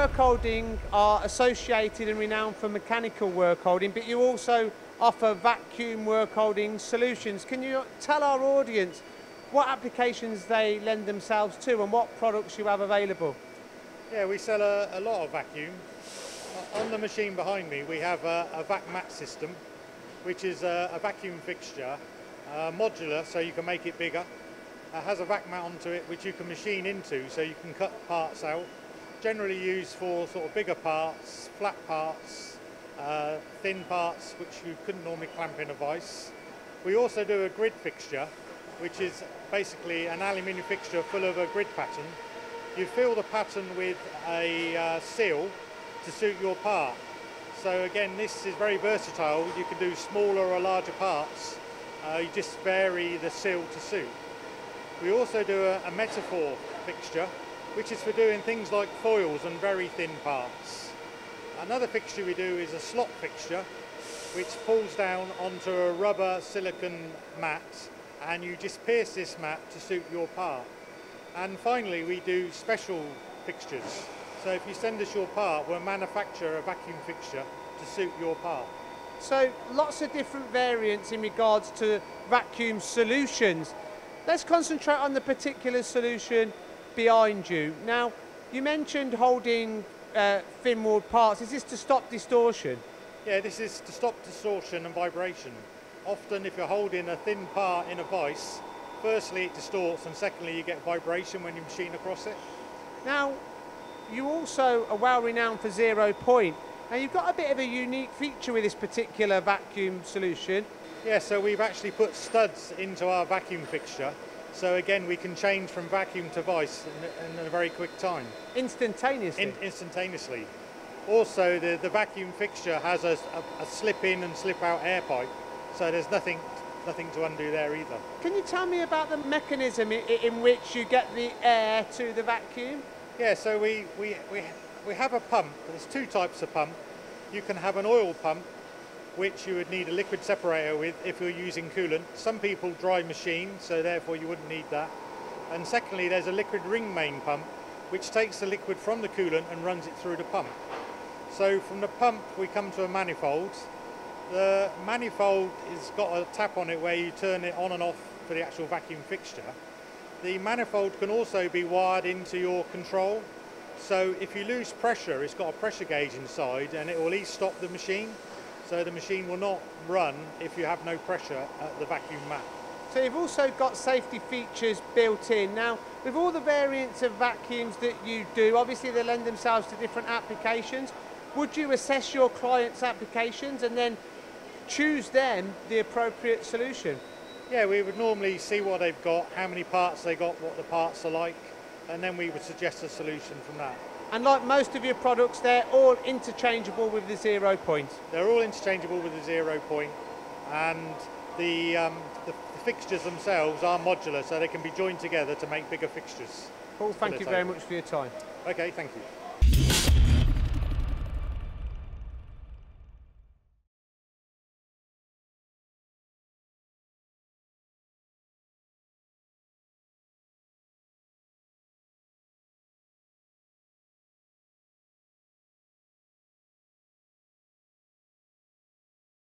Work Holding are associated and renowned for mechanical work holding, but you also offer vacuum work holding solutions. Can you tell our audience what applications they lend themselves to and what products you have available? Yeah, we sell a, a lot of vacuum. On the machine behind me, we have a, a vac mat system, which is a, a vacuum fixture, modular, so you can make it bigger. It has a vac mat onto it, which you can machine into, so you can cut parts out. Generally used for sort of bigger parts, flat parts, uh, thin parts, which you couldn't normally clamp in a vise. We also do a grid fixture, which is basically an aluminium fixture full of a grid pattern. You fill the pattern with a uh, seal to suit your part. So again, this is very versatile. You can do smaller or larger parts. Uh, you just vary the seal to suit. We also do a, a Metapor fixture, which is for doing things like foils and very thin parts. Another fixture we do is a slot fixture, which pulls down onto a rubber silicon mat, and you just pierce this mat to suit your part. And finally, we do special fixtures. So if you send us your part, we'll manufacture a vacuum fixture to suit your part. So lots of different variants in regards to vacuum solutions. Let's concentrate on the particular solution behind you. Now, you mentioned holding uh, thin walled parts. Is this to stop distortion? Yeah, this is to stop distortion and vibration. Often if you're holding a thin part in a vise, firstly it distorts and secondly you get vibration when you machine across it. Now, you also are well renowned for zero point. Now you've got a bit of a unique feature with this particular vacuum solution. Yeah, so we've actually put studs into our vacuum fixture. So again, we can change from vacuum to vice in, in a very quick time. Instantaneously? In, instantaneously. Also, the, the vacuum fixture has a, a, a slip in and slip out air pipe. So there's nothing nothing to undo there either. Can you tell me about the mechanism in, in which you get the air to the vacuum? Yeah, so we, we, we, we have a pump. There's two types of pump. You can have an oil pump, which you would need a liquid separator with if you're using coolant. Some people dry machine, so therefore you wouldn't need that. And secondly, there's a liquid ring main pump, which takes the liquid from the coolant and runs it through the pump. So from the pump, we come to a manifold. The manifold has got a tap on it where you turn it on and off for the actual vacuum fixture. The manifold can also be wired into your control. So if you lose pressure, it's got a pressure gauge inside and it will at least stop the machine. So the machine will not run if you have no pressure at the vacuum mat. So you've also got safety features built in. Now, with all the variants of vacuums that you do, obviously they lend themselves to different applications. Would you assess your clients' applications and then choose them the appropriate solution? Yeah, we would normally see what they've got, how many parts they got, what the parts are like, and then we would suggest a solution from that. And like most of your products, they're all interchangeable with the zero point. They're all interchangeable with the zero point, and the, um, the, the fixtures themselves are modular, so they can be joined together to make bigger fixtures. Paul, thank you very much for your time. Okay, thank you.